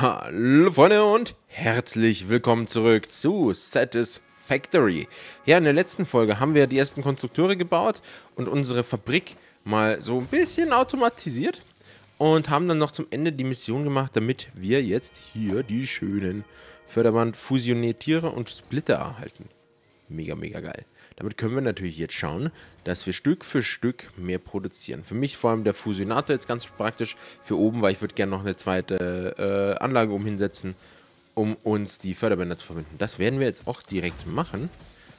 Hallo Freunde und herzlich willkommen zurück zu Satisfactory. Ja, in der letzten Folge haben wir die ersten Konstrukteure gebaut und unsere Fabrik mal so ein bisschen automatisiert und haben dann noch zum Ende die Mission gemacht, damit wir jetzt hier die schönen Förderband fusionierte und Splitter erhalten. Mega, mega geil. Damit können wir natürlich jetzt schauen, dass wir Stück für Stück mehr produzieren. Für mich vor allem der Fusionator jetzt ganz praktisch für oben, weil ich würde gerne noch eine zweite äh, Anlage umhinsetzen, um uns die Förderbänder zu verbinden. Das werden wir jetzt auch direkt machen,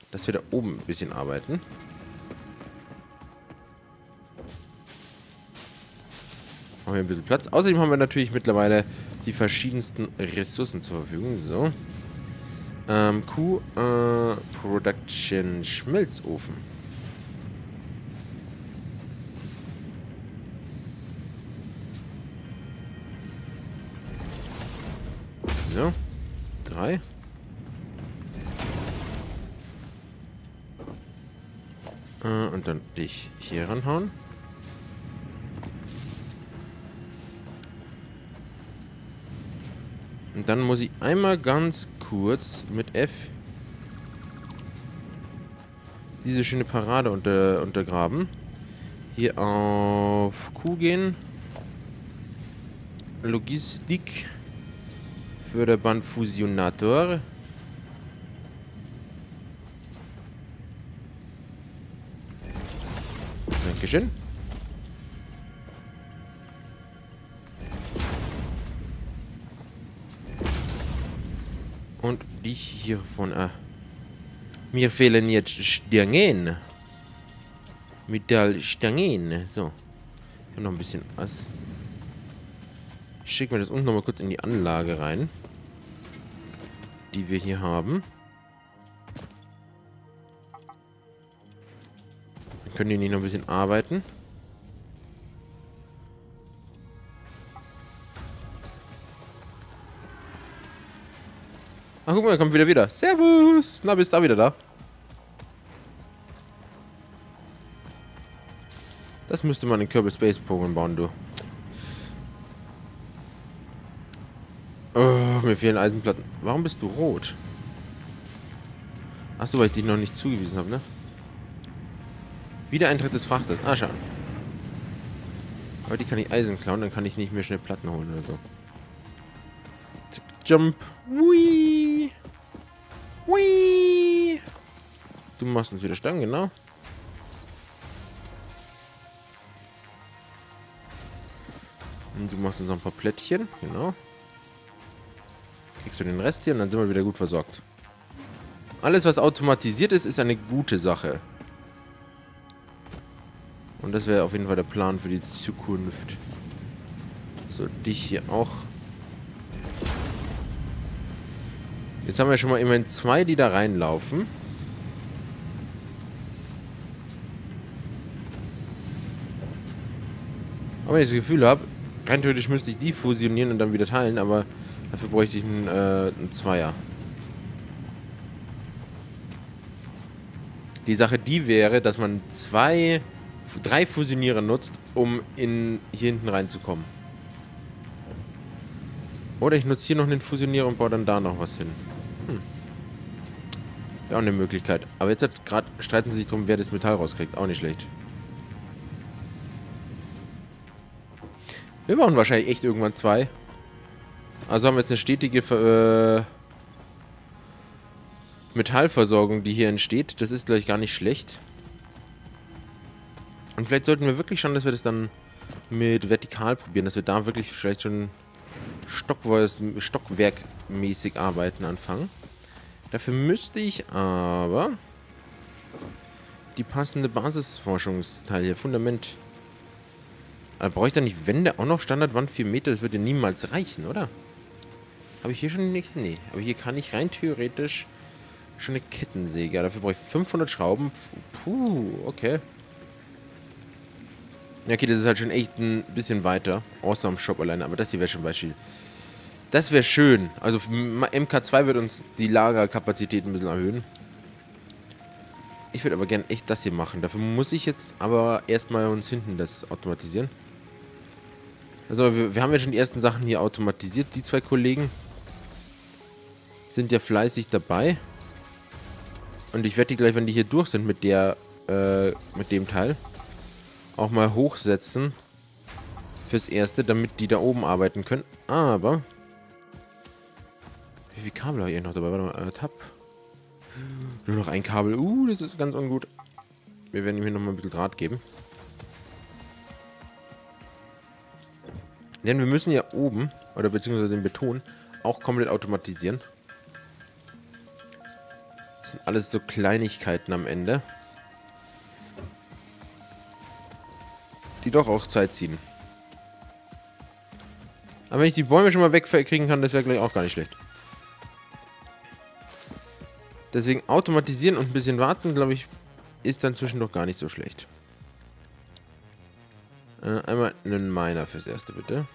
dass wir da oben ein bisschen arbeiten. Machen wir ein bisschen Platz. Außerdem haben wir natürlich mittlerweile die verschiedensten Ressourcen zur Verfügung. So. Ähm, Q äh, Production Schmelzofen. So. Drei. Äh, und dann dich hier ranhauen. Und dann muss ich einmal ganz kurz mit F diese schöne Parade unter, untergraben. Hier auf Q gehen. Logistik für der Bandfusionator. Dankeschön. Die hiervon. Ah. Mir fehlen jetzt Stangen. Metallstangen. So. Ich habe noch ein bisschen was. Ich schicke mir das unten nochmal kurz in die Anlage rein. Die wir hier haben. Dann können die nicht noch ein bisschen arbeiten. Ach, guck mal, er kommt wieder wieder. Servus. Na, bist du da wieder da? Das müsste man in Kerbal Space Program bauen, du. Oh, mir fehlen Eisenplatten. Warum bist du rot? Achso, weil ich dich noch nicht zugewiesen habe, ne? Wiedereintritt des Frachters. Ah, schau. Aber die kann ich Eisen klauen, dann kann ich nicht mehr schnell Platten holen oder so. Jump. Whee. Du machst uns wieder Stangen, genau. Und du machst uns noch ein paar Plättchen, genau. Kriegst du den Rest hier und dann sind wir wieder gut versorgt. Alles, was automatisiert ist, ist eine gute Sache. Und das wäre auf jeden Fall der Plan für die Zukunft. So, dich hier auch Jetzt haben wir schon mal immerhin zwei, die da reinlaufen. Aber wenn ich das Gefühl habe, rein theoretisch müsste ich die fusionieren und dann wieder teilen, aber dafür bräuchte ich einen, äh, einen Zweier. Die Sache die wäre, dass man zwei, drei Fusionierer nutzt, um in hier hinten reinzukommen. Oder ich nutze hier noch einen Fusionierer und baue dann da noch was hin. Hm. Wäre auch eine Möglichkeit. Aber jetzt gerade streiten sie sich darum, wer das Metall rauskriegt. Auch nicht schlecht. Wir brauchen wahrscheinlich echt irgendwann zwei. Also haben wir jetzt eine stetige äh, Metallversorgung, die hier entsteht. Das ist gleich gar nicht schlecht. Und vielleicht sollten wir wirklich schauen, dass wir das dann mit vertikal probieren. Dass wir da wirklich vielleicht schon Stockwerkmäßig arbeiten anfangen. Dafür müsste ich aber die passende Basisforschungsteil hier, Fundament. Aber brauche ich da nicht Wände auch noch Standardwand 4 Meter? Das würde niemals reichen, oder? Habe ich hier schon die nächste? Nee. Aber hier kann ich rein theoretisch schon eine Kettensäge. Dafür brauche ich 500 Schrauben. Puh, okay. Ja, okay, das ist halt schon echt ein bisschen weiter. Außer am Shop alleine. Aber das hier wäre schon Beispiel. Das wäre schön. Also MK2 wird uns die Lagerkapazität ein bisschen erhöhen. Ich würde aber gerne echt das hier machen. Dafür muss ich jetzt aber erstmal uns hinten das automatisieren. Also wir, wir haben ja schon die ersten Sachen hier automatisiert. Die zwei Kollegen sind ja fleißig dabei. Und ich werde die gleich, wenn die hier durch sind mit der, äh, mit dem Teil, auch mal hochsetzen. Fürs Erste, damit die da oben arbeiten können. Aber... Wie viele Kabel habe ich noch dabei? Warte mal, äh, Tab. Nur noch ein Kabel. Uh, das ist ganz ungut. Wir werden ihm hier nochmal ein bisschen Draht geben. Denn wir müssen ja oben, oder beziehungsweise den Beton, auch komplett automatisieren. Das sind alles so Kleinigkeiten am Ende. Die doch auch Zeit ziehen. Aber wenn ich die Bäume schon mal wegkriegen kann, das wäre gleich auch gar nicht schlecht. Deswegen automatisieren und ein bisschen warten, glaube ich, ist dann zwischendurch gar nicht so schlecht. Äh, einmal einen Miner fürs erste, bitte.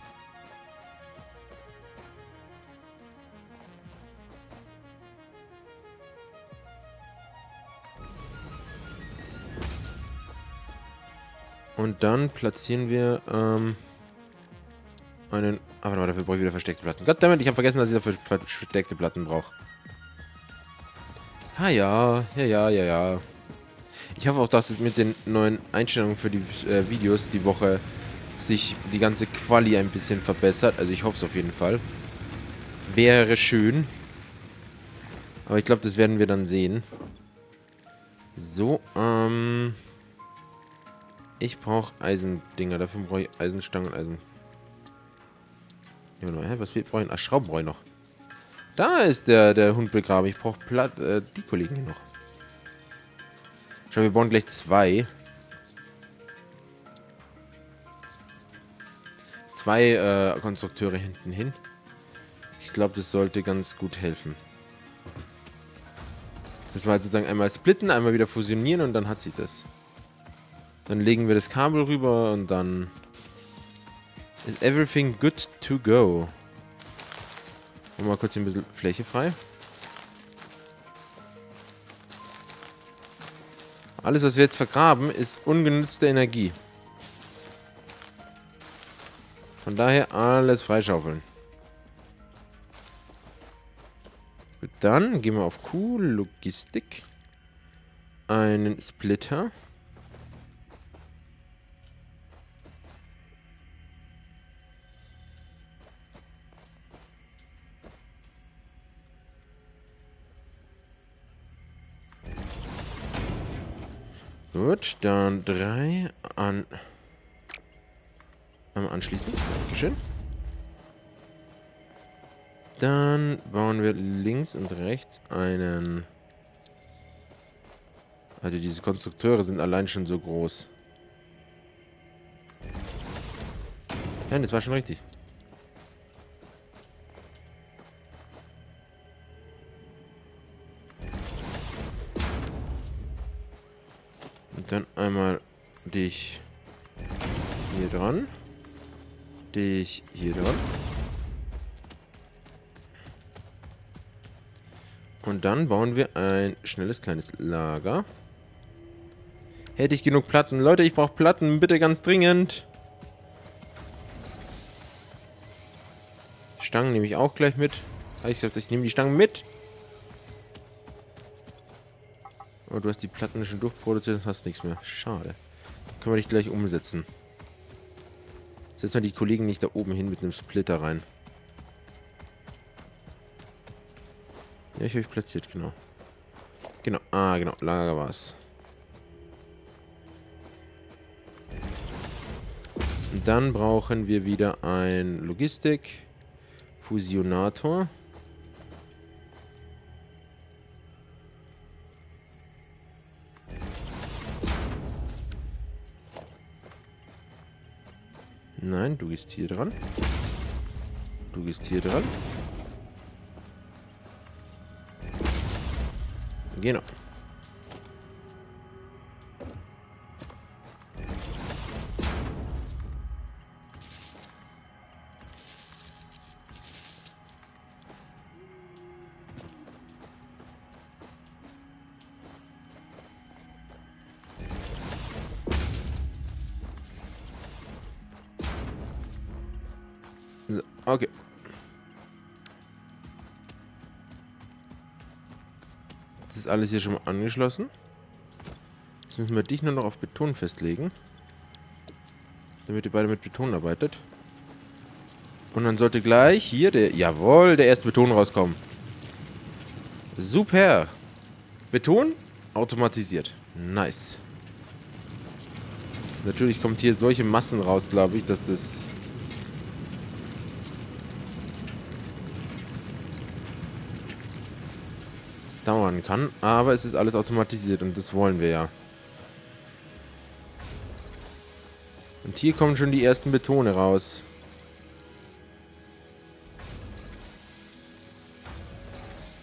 Und dann platzieren wir ähm, einen aber ah, dafür brauche ich wieder versteckte Platten. Goddammit, ich habe vergessen, dass ich dafür versteckte Platten brauche. Ah ja, ja, ja, ja, ja. Ich hoffe auch, dass es mit den neuen Einstellungen für die äh, Videos die Woche sich die ganze Quali ein bisschen verbessert. Also ich hoffe es auf jeden Fall. Wäre schön. Aber ich glaube, das werden wir dann sehen. So, ähm... Ich brauche Eisendinger. Dafür brauche ich Eisenstangen und Eisen... Ja, hä, was brauche ich? Ach, Schrauben brauche ich noch. Da ist der, der Hund begraben. Ich brauche äh, die Kollegen hier noch. Schau, wir bauen gleich zwei. Zwei äh, Konstrukteure hinten hin. Ich glaube, das sollte ganz gut helfen. Müssen wir halt sozusagen einmal splitten, einmal wieder fusionieren und dann hat sich das. Dann legen wir das Kabel rüber und dann Is everything good to go? Machen wir mal kurz ein bisschen Fläche frei. Alles, was wir jetzt vergraben, ist ungenutzte Energie. Von daher alles freischaufeln. Gut, dann gehen wir auf Q, Logistik. Einen Splitter. Gut, dann drei an... Einmal anschließen. Dankeschön. Dann bauen wir links und rechts einen... Also diese Konstrukteure sind allein schon so groß. Ja, das war schon richtig. Dann einmal dich hier dran. Dich hier dran. Und dann bauen wir ein schnelles kleines Lager. Hätte ich genug Platten. Leute, ich brauche Platten. Bitte ganz dringend. Stangen nehme ich auch gleich mit. Habe ich gesagt, ich nehme die Stangen mit. Aber du hast die Platten schon durchproduziert und hast nichts mehr. Schade. Können wir dich gleich umsetzen. Setzen wir die Kollegen nicht da oben hin mit einem Splitter rein. Ja, ich habe euch platziert, genau. Genau, ah, genau, Lager war es. Dann brauchen wir wieder ein Logistik. Nein, du gehst hier dran. Du gehst hier dran. Genau. Ist alles hier schon mal angeschlossen. Jetzt müssen wir dich nur noch auf Beton festlegen. Damit ihr beide mit Beton arbeitet. Und dann sollte gleich hier der... Jawohl, der erste Beton rauskommen. Super. Beton automatisiert. Nice. Natürlich kommt hier solche Massen raus, glaube ich, dass das... dauern kann. Aber es ist alles automatisiert und das wollen wir ja. Und hier kommen schon die ersten Betone raus.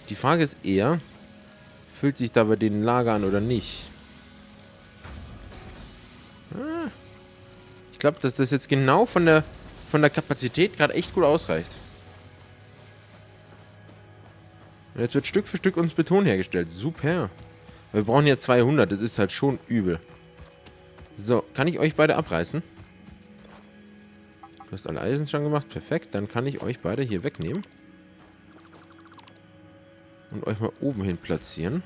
Die Frage ist eher, füllt sich da bei den Lager an oder nicht? Ah. Ich glaube, dass das jetzt genau von der, von der Kapazität gerade echt gut ausreicht. Und jetzt wird Stück für Stück uns Beton hergestellt. Super. Wir brauchen ja 200. Das ist halt schon übel. So, kann ich euch beide abreißen? Du hast alle Eisenstangen gemacht. Perfekt. Dann kann ich euch beide hier wegnehmen. Und euch mal oben hin platzieren.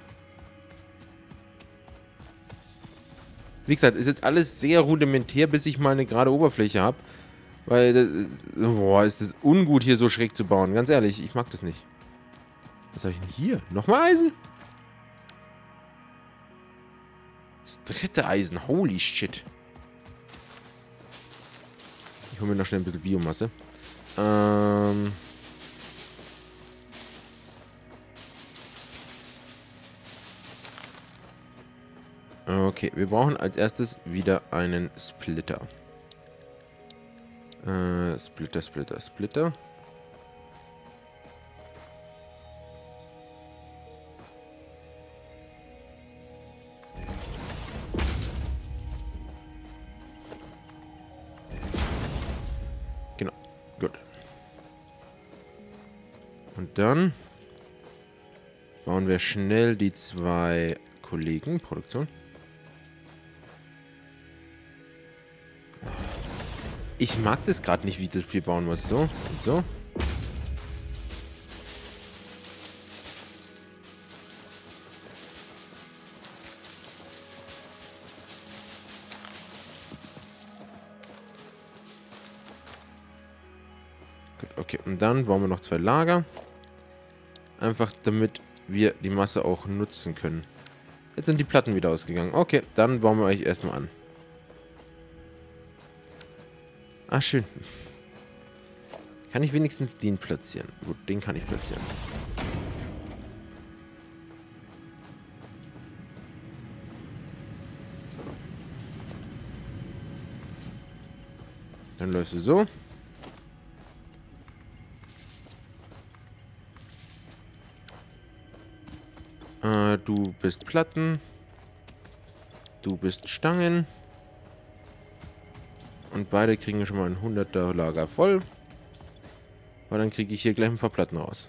Wie gesagt, ist jetzt alles sehr rudimentär, bis ich mal eine gerade Oberfläche habe. Weil, das, boah, ist das ungut hier so schräg zu bauen. Ganz ehrlich, ich mag das nicht. Was habe ich denn hier? Nochmal Eisen? Das dritte Eisen. Holy shit. Ich hole mir noch schnell ein bisschen Biomasse. Ähm... Okay, wir brauchen als erstes wieder einen Splitter. Äh, Splitter, Splitter, Splitter. Dann bauen wir schnell die zwei Kollegen. Produktion. Ich mag das gerade nicht, wie ich das Spiel bauen muss. So, so. Okay. Und dann bauen wir noch zwei Lager. Einfach damit wir die Masse auch nutzen können. Jetzt sind die Platten wieder ausgegangen. Okay, dann bauen wir euch erstmal an. Ah, schön. Kann ich wenigstens den platzieren? Gut, den kann ich platzieren. Dann läufst du so. Du bist Platten. Du bist Stangen. Und beide kriegen schon mal ein 100er Lager voll. Weil dann kriege ich hier gleich ein paar Platten raus.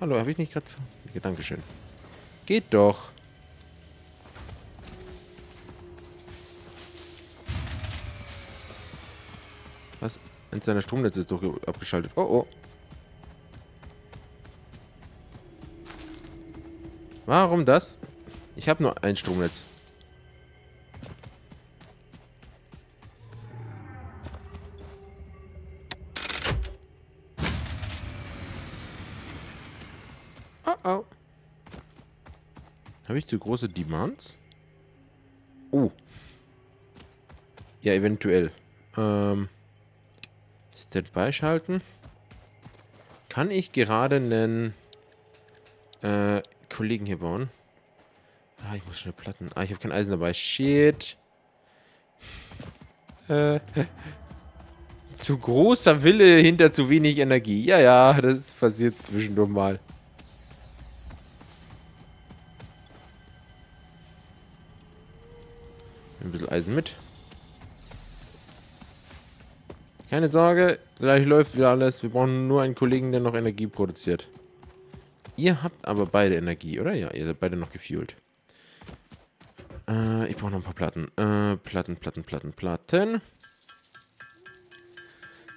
Hallo, habe ich nicht gerade... Dankeschön. Geht doch. Was? Eins seiner Stromnetze ist doch abgeschaltet. Oh, oh. Warum das? Ich habe nur ein Stromnetz. Habe ich zu große Demands? Oh. Ja, eventuell. Ähm. Standby schalten. Kann ich gerade einen äh, Kollegen hier bauen? Ah, ich muss schnell Platten. Ah, ich habe kein Eisen dabei. Shit. Äh. zu großer Wille hinter zu wenig Energie. Ja, ja, das passiert zwischendurch mal. Ein bisschen Eisen mit. Keine Sorge, gleich läuft wieder alles. Wir brauchen nur einen Kollegen, der noch Energie produziert. Ihr habt aber beide Energie, oder? Ja, ihr seid beide noch gefuelt. Äh, ich brauche noch ein paar Platten. Äh, Platten, Platten, Platten, Platten.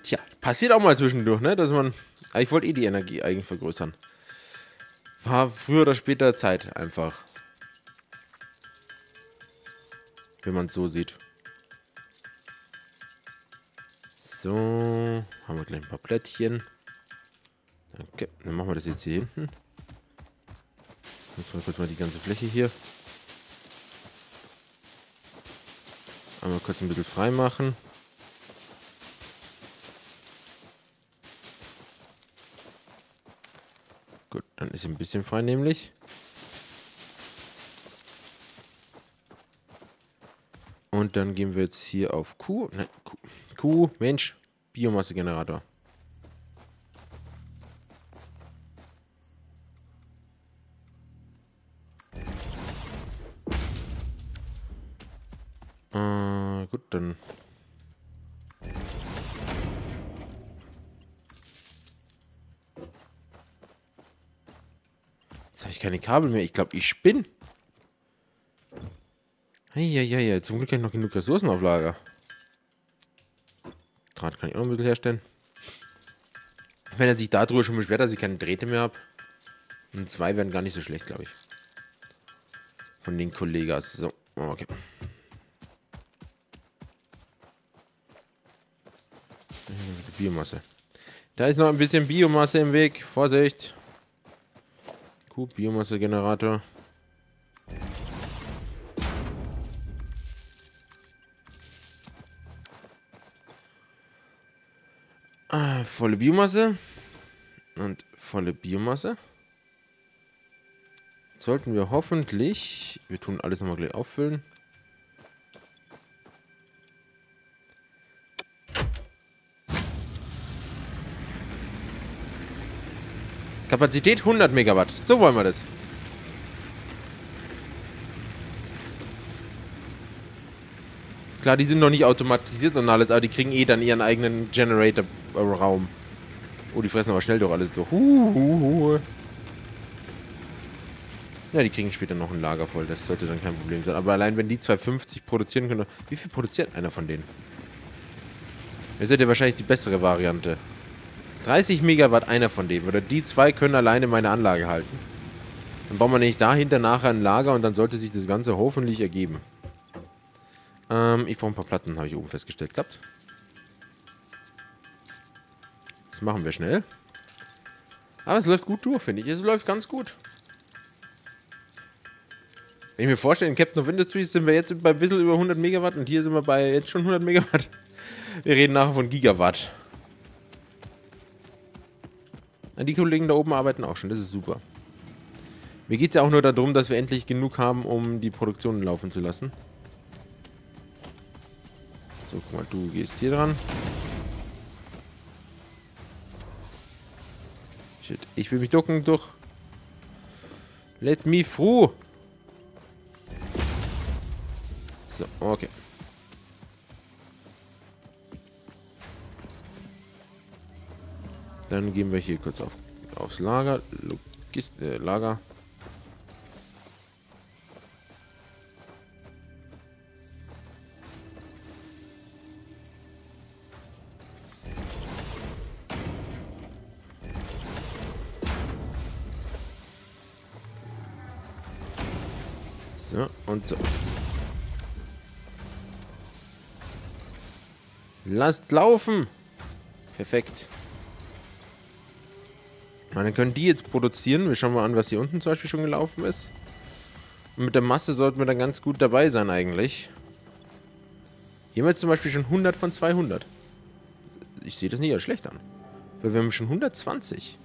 Tja, passiert auch mal zwischendurch, ne? Dass man... Ah, ich wollte eh die Energie eigentlich vergrößern. War früher oder später Zeit einfach. Wenn man es so sieht. So, haben wir gleich ein paar Plättchen. Danke. Dann machen wir das jetzt hier hinten. Jetzt mal kurz mal die ganze Fläche hier. Einmal kurz ein bisschen frei machen. Gut, dann ist ein bisschen frei nämlich. Und dann gehen wir jetzt hier auf Q. Nein, Q, Q Mensch, Biomassegenerator. Äh, gut, dann. Jetzt habe ich keine Kabel mehr. Ich glaube, ich spinne. Eieiei, zum Glück habe ich noch genug Ressourcen auf Lager. Draht kann ich auch noch ein bisschen herstellen. Wenn er sich darüber schon beschwert, dass ich keine Drähte mehr habe. Und zwei werden gar nicht so schlecht, glaube ich. Von den Kollegen. So, okay. Biomasse. Da ist noch ein bisschen Biomasse im Weg. Vorsicht. Kuh-Biomasse-Generator. Ah, volle Biomasse. Und volle Biomasse. Sollten wir hoffentlich... Wir tun alles nochmal gleich auffüllen. Kapazität 100 Megawatt. So wollen wir das. Klar, die sind noch nicht automatisiert und alles, aber die kriegen eh dann ihren eigenen Generator-Raum. Oh, die fressen aber schnell doch alles durch. Huhuhu. Ja, die kriegen später noch ein Lager voll. Das sollte dann kein Problem sein. Aber allein, wenn die 250 produzieren können... Wie viel produziert einer von denen? Das ist ja wahrscheinlich die bessere Variante. 30 Megawatt einer von denen. Oder die zwei können alleine meine Anlage halten. Dann bauen wir nämlich dahinter nachher ein Lager und dann sollte sich das Ganze hoffentlich ergeben. Ähm, ich brauche ein paar Platten, habe ich oben festgestellt gehabt. Das machen wir schnell. Aber es läuft gut durch, finde ich. Es läuft ganz gut. Wenn ich mir vorstelle, in Captain of Industries sind wir jetzt bei ein bisschen über 100 Megawatt und hier sind wir bei jetzt schon 100 Megawatt. Wir reden nachher von Gigawatt. Die Kollegen da oben arbeiten auch schon, das ist super. Mir geht es ja auch nur darum, dass wir endlich genug haben, um die Produktion laufen zu lassen. So, guck mal, du gehst hier dran. Shit, ich will mich ducken durch. Let me through. So, okay. Dann gehen wir hier kurz auf, aufs Lager. Logist äh, Lager. So, und so. Lasst laufen. Perfekt. Und dann können die jetzt produzieren. Wir schauen mal an, was hier unten zum Beispiel schon gelaufen ist. Und mit der Masse sollten wir dann ganz gut dabei sein eigentlich. Hier haben wir zum Beispiel schon 100 von 200. Ich sehe das nicht als schlecht an. Weil wir haben schon 120.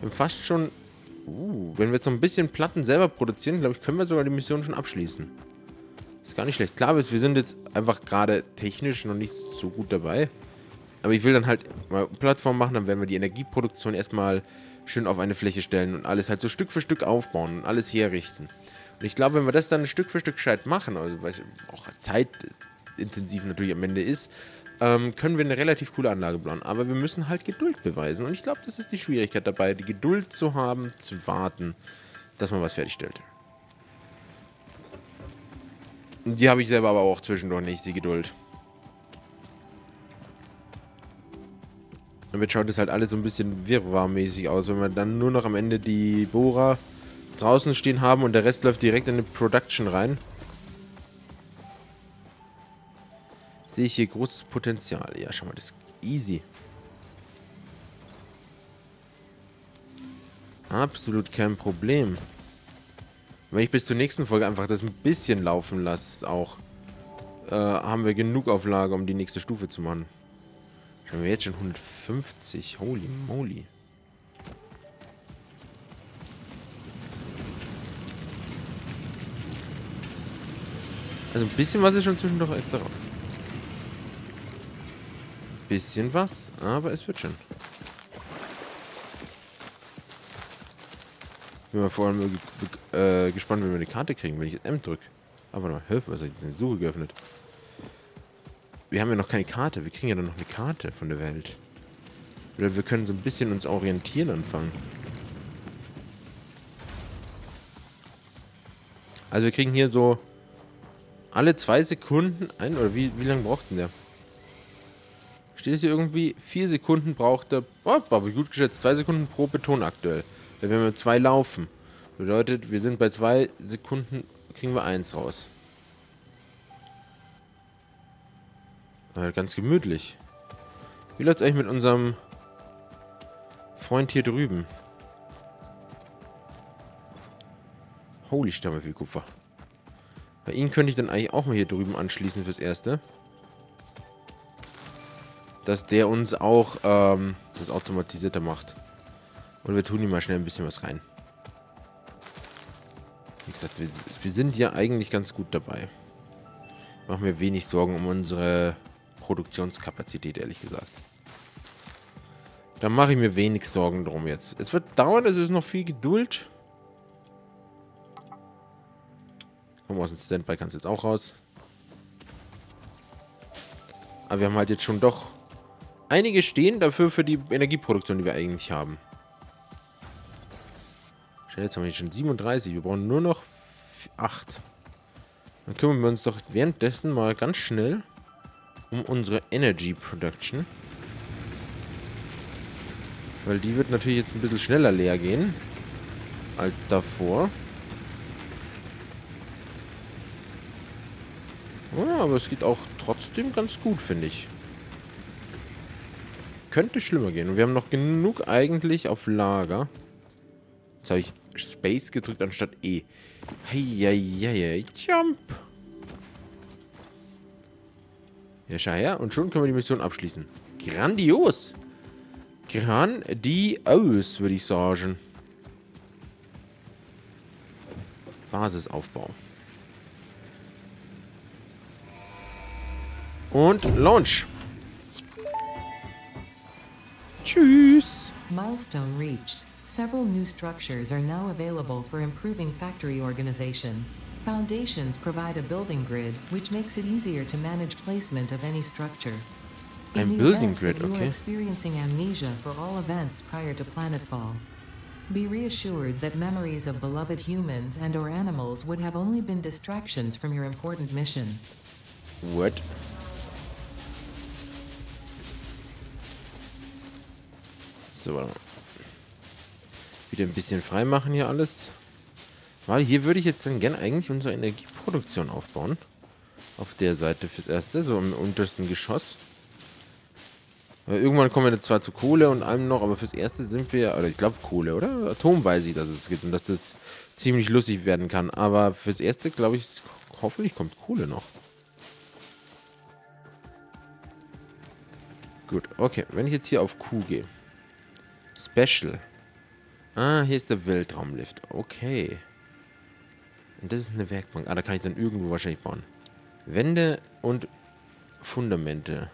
Wir haben fast schon... Uh, wenn wir jetzt noch ein bisschen Platten selber produzieren, glaube ich, können wir sogar die Mission schon abschließen. Ist gar nicht schlecht. Klar, wir sind jetzt einfach gerade technisch noch nicht so gut dabei. Aber ich will dann halt mal Plattform machen, dann werden wir die Energieproduktion erstmal schön auf eine Fläche stellen und alles halt so Stück für Stück aufbauen und alles herrichten. Und ich glaube, wenn wir das dann Stück für Stück gescheit machen, also weil auch zeitintensiv natürlich am Ende ist, ähm, können wir eine relativ coole Anlage bauen. Aber wir müssen halt Geduld beweisen. Und ich glaube, das ist die Schwierigkeit dabei, die Geduld zu haben, zu warten, dass man was fertigstellt. Die habe ich selber aber auch zwischendurch nicht, die Geduld. Damit schaut es halt alles so ein bisschen wirrwarrmäßig aus, wenn wir dann nur noch am Ende die Bohrer draußen stehen haben und der Rest läuft direkt in die Production rein. Sehe ich hier großes Potenzial. Ja, schau mal, das ist easy. Absolut kein Problem. Wenn ich bis zur nächsten Folge einfach das ein bisschen laufen lasse, auch, äh, haben wir genug auf Lager, um die nächste Stufe zu machen. Schauen wir jetzt schon 150. Holy moly. Also ein bisschen was ist schon zwischendurch extra raus. Bisschen was, aber es wird schon. Bin mal vor allem äh, gespannt, wenn wir eine Karte kriegen, wenn ich jetzt M drücke. Aber mal, hä, was hat die Suche geöffnet? Wir haben ja noch keine Karte. Wir kriegen ja dann noch eine Karte von der Welt. Oder wir können so ein bisschen uns orientieren anfangen. Also wir kriegen hier so alle zwei Sekunden ein, oder wie, wie lange braucht denn der? Steht es hier irgendwie? Vier Sekunden braucht er, oh, aber gut geschätzt, zwei Sekunden pro Beton aktuell. Wenn wir mit zwei laufen. Bedeutet, wir sind bei zwei Sekunden, kriegen wir eins raus. Äh, ganz gemütlich. Wie läuft es eigentlich mit unserem Freund hier drüben? Holy Stamme viel Kupfer. Bei ihm könnte ich dann eigentlich auch mal hier drüben anschließen fürs Erste. Dass der uns auch ähm, das automatisierte macht. Und wir tun ihm mal schnell ein bisschen was rein. Wie gesagt, wir, wir sind ja eigentlich ganz gut dabei. Machen mir wenig Sorgen um unsere Produktionskapazität, ehrlich gesagt. Da mache ich mir wenig Sorgen drum jetzt. Es wird dauern, es ist noch viel Geduld. Komm aus dem Standby, kannst jetzt auch raus. Aber wir haben halt jetzt schon doch einige stehen dafür für die Energieproduktion, die wir eigentlich haben. Jetzt haben wir schon 37. Wir brauchen nur noch 8. Dann kümmern wir uns doch währenddessen mal ganz schnell um unsere Energy Production. Weil die wird natürlich jetzt ein bisschen schneller leer gehen als davor. Ja, aber es geht auch trotzdem ganz gut, finde ich. Könnte schlimmer gehen. Und wir haben noch genug eigentlich auf Lager. Jetzt habe ich Space gedrückt anstatt E. Heieiei, Jump. Ja, schau her. Und schon können wir die Mission abschließen. Grandios. Grandios, würde ich sagen. Basisaufbau. Und Launch. Tschüss. Milestone reached. Several new structures are now available for improving factory organization. Foundations provide a building grid, which makes it easier to manage placement of any structure. In the building grid, you okay. are experiencing amnesia for all events prior to planetfall. Be reassured that memories of beloved humans and or animals would have only been distractions from your important mission. What? So. Wieder ein bisschen frei machen hier alles. Weil hier würde ich jetzt dann gerne eigentlich unsere Energieproduktion aufbauen. Auf der Seite fürs Erste, so im untersten Geschoss. Weil irgendwann kommen wir zwar zu Kohle und allem noch, aber fürs Erste sind wir, oder ich glaube Kohle, oder? Atom weiß ich, dass es gibt und dass das ziemlich lustig werden kann. Aber fürs Erste, glaube ich, hoffentlich kommt Kohle noch. Gut, okay. Wenn ich jetzt hier auf Q gehe. Special. Ah, hier ist der Weltraumlift. Okay. Und das ist eine Werkbank. Ah, da kann ich dann irgendwo wahrscheinlich bauen. Wände und Fundamente.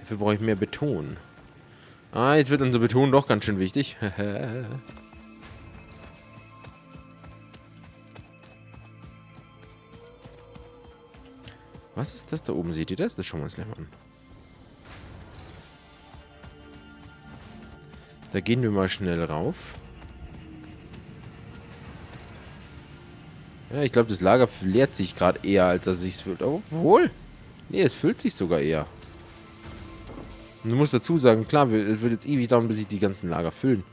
Dafür brauche ich mehr Beton. Ah, jetzt wird unser Beton doch ganz schön wichtig. Was ist das da oben? Seht ihr das? Das schauen wir uns gleich mal an. Da gehen wir mal schnell rauf. Ja, ich glaube, das Lager leert sich gerade eher, als dass es sich wird. Obwohl. Nee, es füllt sich sogar eher. Und du musst dazu sagen, klar, es wird jetzt ewig dauern, bis sich die ganzen Lager füllen.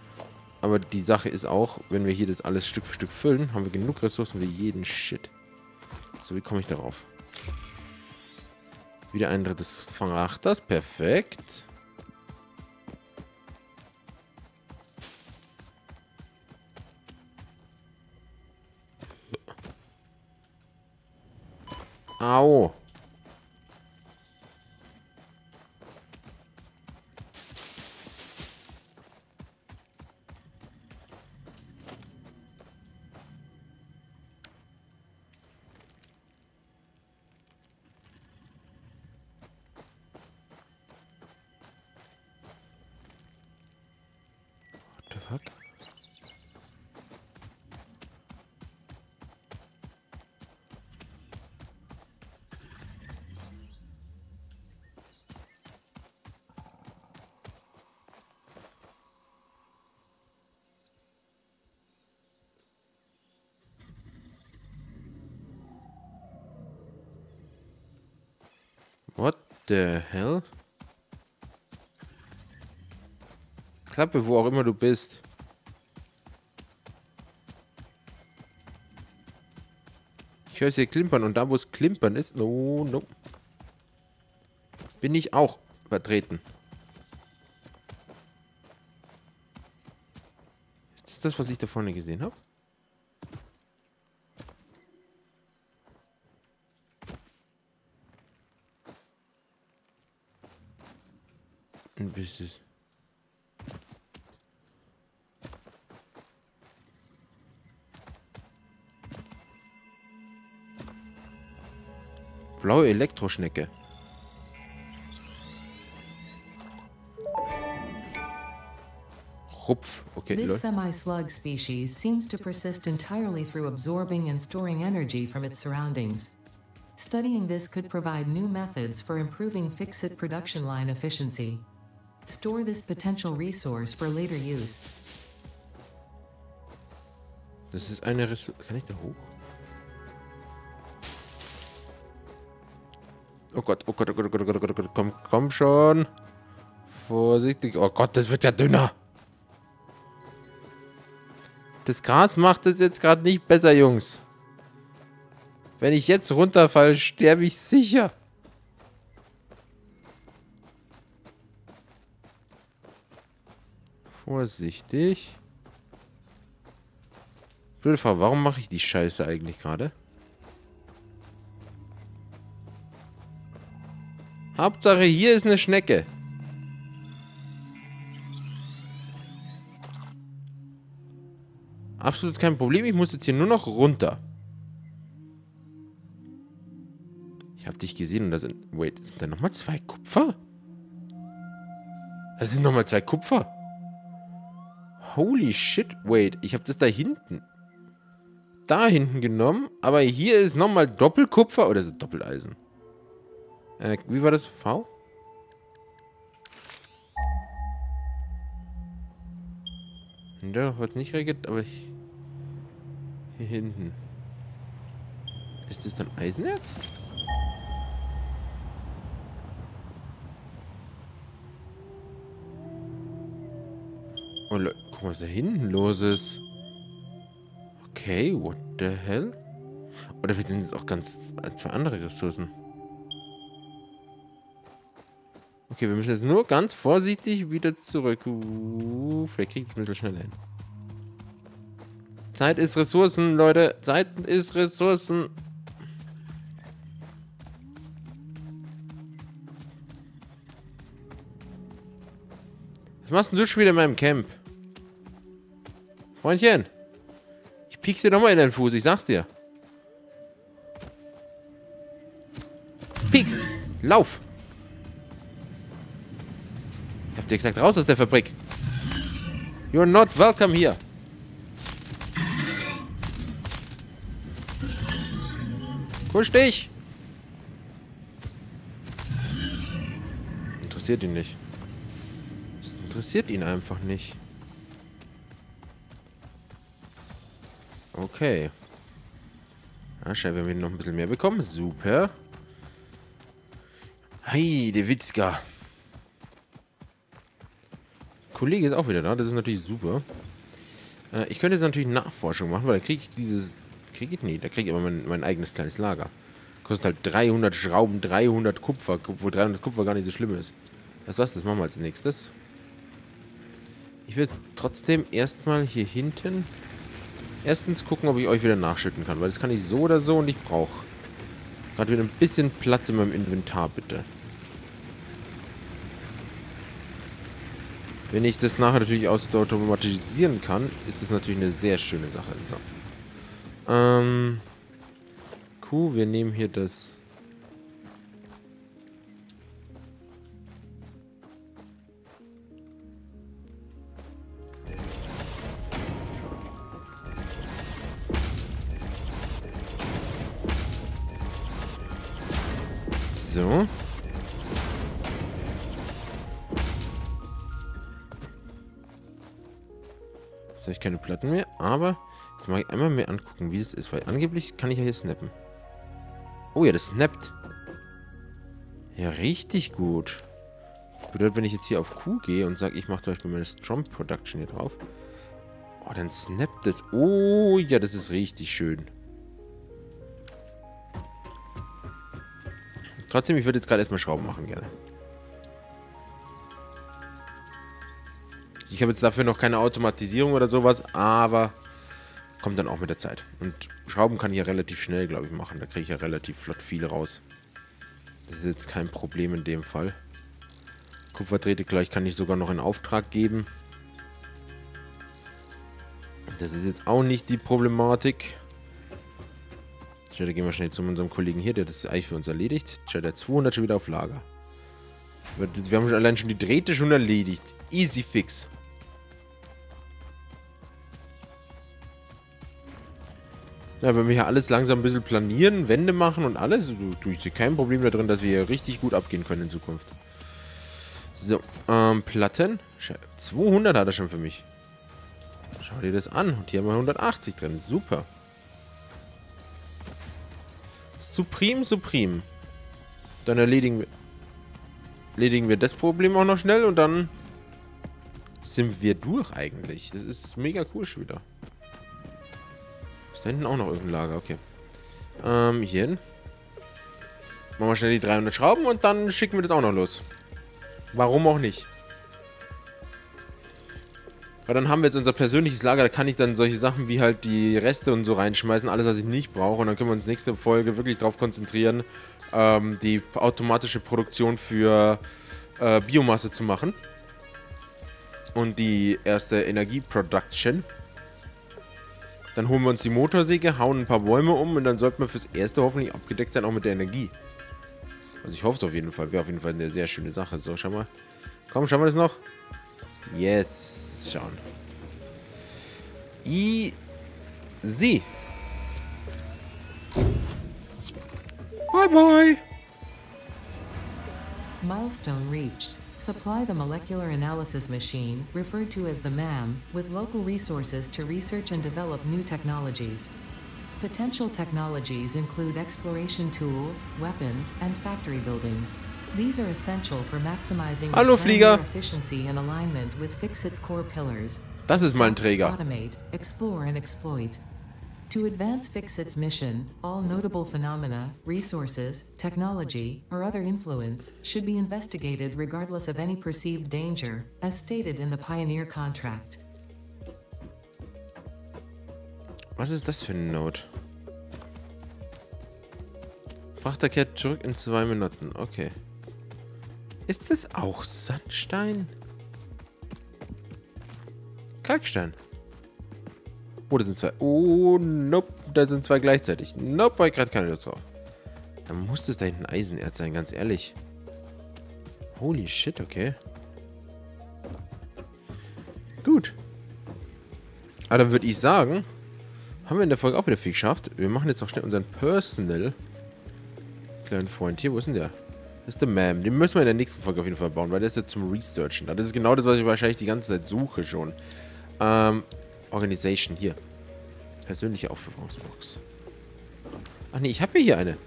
Aber die Sache ist auch, wenn wir hier das alles Stück für Stück füllen, haben wir genug Ressourcen für jeden Shit. So, wie komme ich darauf? Wieder ein drittes Verachters. Perfekt. Au. The hell? Klappe, wo auch immer du bist. Ich höre hier klimpern und da, wo es klimpern ist, no, no. Bin ich auch vertreten. Ist das das, was ich da vorne gesehen habe? Ein. Blaue Elektroschnecke. Rupf. Okay, This semi-slug species seems to persist entirely through absorbing and storing energy from its surroundings. Studying this could provide new methods for improving fixit production line efficiency. Store this potential resource for later use. Das ist eine Ressource. Kann ich da hoch? Oh Gott, oh Gott, oh Gott, oh Gott, oh Gott, oh Gott, oh Gott, komm, komm schon. Vorsichtig. Oh Gott, das wird ja dünner. Das Gras macht es jetzt gerade nicht besser, Jungs. Wenn ich jetzt runterfalle, sterbe ich sicher. Vorsichtig. Blöde Frage, warum mache ich die Scheiße eigentlich gerade? Hauptsache, hier ist eine Schnecke. Absolut kein Problem. Ich muss jetzt hier nur noch runter. Ich habe dich gesehen und da sind... Wait, sind da nochmal zwei Kupfer? Da sind nochmal zwei Kupfer. Holy shit. Wait, ich habe das da hinten. Da hinten genommen. Aber hier ist nochmal Doppelkupfer. Oder ist es Doppeleisen? Äh, wie war das? V? Da wird nicht reagiert, aber ich... Hier hinten. Ist das dann Eisenerz? Oh, Le guck was da hinten los ist. Okay, what the hell? Oder wir sind jetzt auch ganz zwei andere Ressourcen. Okay, wir müssen jetzt nur ganz vorsichtig wieder zurück. Uh, vielleicht kriegt es ein bisschen schneller hin. Zeit ist Ressourcen, Leute. Zeit ist Ressourcen. Was machst denn du schon wieder in meinem Camp? Freundchen. Ich piek's dir nochmal in den Fuß, ich sag's dir. Pieks. Lauf. Ich hab dir gesagt, raus aus der Fabrik. You're not welcome here. Kusch dich. Interessiert ihn nicht. Das interessiert ihn einfach nicht. Okay. Ah, scheinbar wir noch ein bisschen mehr bekommen. Super. Heide Witzka. Kollege ist auch wieder da, das ist natürlich super. Äh, ich könnte jetzt natürlich Nachforschung machen, weil da kriege ich dieses... Kriege ich? Nee, da kriege ich aber mein, mein eigenes kleines Lager. Kostet halt 300 Schrauben, 300 Kupfer, obwohl 300 Kupfer gar nicht so schlimm ist. Was was, das machen wir als nächstes. Ich will trotzdem erstmal hier hinten erstens gucken, ob ich euch wieder nachschütten kann, weil das kann ich so oder so und ich brauche gerade wieder ein bisschen Platz in meinem Inventar, bitte. Wenn ich das nachher natürlich automatisieren kann, ist das natürlich eine sehr schöne Sache. So. Ähm... Q, wir nehmen hier das... So. Jetzt habe ich keine Platten mehr, aber jetzt mache ich einmal mehr angucken, wie das ist, weil angeblich kann ich ja hier snappen. Oh ja, das snappt. Ja, richtig gut. Bedeutet, wenn ich jetzt hier auf Q gehe und sage, ich mache zum Beispiel meine Strom Production hier drauf. Oh, dann snappt es. Oh, ja, das ist richtig schön. Trotzdem, ich würde jetzt gerade erstmal Schrauben machen gerne. Ich habe jetzt dafür noch keine Automatisierung oder sowas, aber kommt dann auch mit der Zeit. Und Schrauben kann ich ja relativ schnell, glaube ich, machen. Da kriege ich ja relativ flott viel raus. Das ist jetzt kein Problem in dem Fall. Kupferdrähte gleich kann ich sogar noch in Auftrag geben. Das ist jetzt auch nicht die Problematik. Da gehen wir schnell zu unserem Kollegen hier, der das eigentlich für uns erledigt. Der hat 200 schon wieder auf Lager. Wir haben allein schon die Drähte schon erledigt. Easy fix. Ja, wenn wir hier alles langsam ein bisschen planieren, Wände machen und alles, tue ich sehe kein Problem da drin, dass wir hier richtig gut abgehen können in Zukunft. So, ähm, Platten. 200 hat er schon für mich. Schau dir das an. Und hier haben wir 180 drin. Super. Supreme, Supreme. Dann erledigen wir, erledigen wir das Problem auch noch schnell und dann sind wir durch eigentlich. Das ist mega cool schon wieder. Da hinten auch noch irgendein Lager, okay. Ähm, hier hin. Machen wir schnell die 300 Schrauben und dann schicken wir das auch noch los. Warum auch nicht? Weil dann haben wir jetzt unser persönliches Lager, da kann ich dann solche Sachen wie halt die Reste und so reinschmeißen, alles was ich nicht brauche. Und dann können wir uns nächste Folge wirklich darauf konzentrieren, ähm, die automatische Produktion für äh, Biomasse zu machen. Und die erste Energieproduction. Dann holen wir uns die Motorsäge, hauen ein paar Bäume um und dann sollten wir fürs Erste hoffentlich abgedeckt sein, auch mit der Energie. Also ich hoffe es auf jeden Fall. Wäre auf jeden Fall eine sehr schöne Sache. So, schau mal. Komm, schauen wir das noch. Yes. Schauen. Easy. Bye, bye. Milestone reached. Supply the molecular analysis machine, referred to as the MAM, with local resources to research and develop new technologies. Potential technologies include exploration tools, weapons, and factory buildings. These are essential for maximizing Hallo, Flieger. efficiency and alignment with Fixit's core pillars. Das ist mein Träger. Automate, explore, and exploit. To advance Fixit's mission, all notable phenomena, resources, technology, or other influence should be investigated regardless of any perceived danger, as stated in the Pioneer contract. Was ist das für eine Note? Frachter kehrt zurück in zwei Minuten. Okay. Ist das auch Sandstein? Kalkstein. Oh, da sind zwei. Oh, nope. Da sind zwei gleichzeitig. Nope, habe ich gerade keine Lust drauf. Dann muss das da hinten Eisenerz sein, ganz ehrlich. Holy shit, okay. Gut. Aber dann würde ich sagen, haben wir in der Folge auch wieder viel geschafft. Wir machen jetzt noch schnell unseren Personal kleinen Freund. Hier, wo ist denn der? Ist der Ma'am. Den müssen wir in der nächsten Folge auf jeden Fall bauen, weil der ist jetzt zum Researchen. Das ist genau das, was ich wahrscheinlich die ganze Zeit suche schon. Ähm, Organisation, hier. Persönliche Aufbewahrungsbox. Ach nee, ich habe hier eine.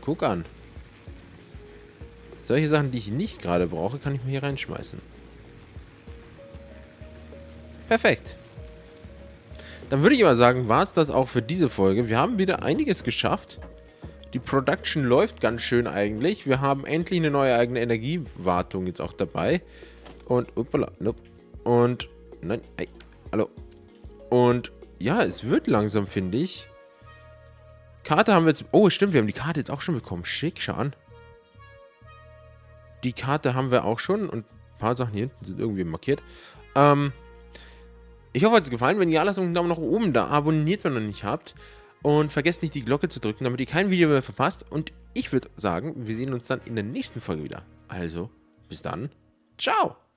Guck an. Solche Sachen, die ich nicht gerade brauche, kann ich mir hier reinschmeißen. Perfekt. Dann würde ich aber sagen, war es das auch für diese Folge. Wir haben wieder einiges geschafft. Die Production läuft ganz schön eigentlich. Wir haben endlich eine neue eigene Energiewartung jetzt auch dabei. Und, uppala, nope. Und, nein, ey, hallo. Und, ja, es wird langsam, finde ich. Karte haben wir jetzt, oh, stimmt, wir haben die Karte jetzt auch schon bekommen. Schick, schau an. Die Karte haben wir auch schon und ein paar Sachen hier hinten sind irgendwie markiert. Ähm, ich hoffe, es hat euch gefallen. Wenn ja, lasst einen Daumen nach oben da. Abonniert, wenn ihr noch nicht habt. Und vergesst nicht, die Glocke zu drücken, damit ihr kein Video mehr verpasst. Und ich würde sagen, wir sehen uns dann in der nächsten Folge wieder. Also, bis dann. Ciao.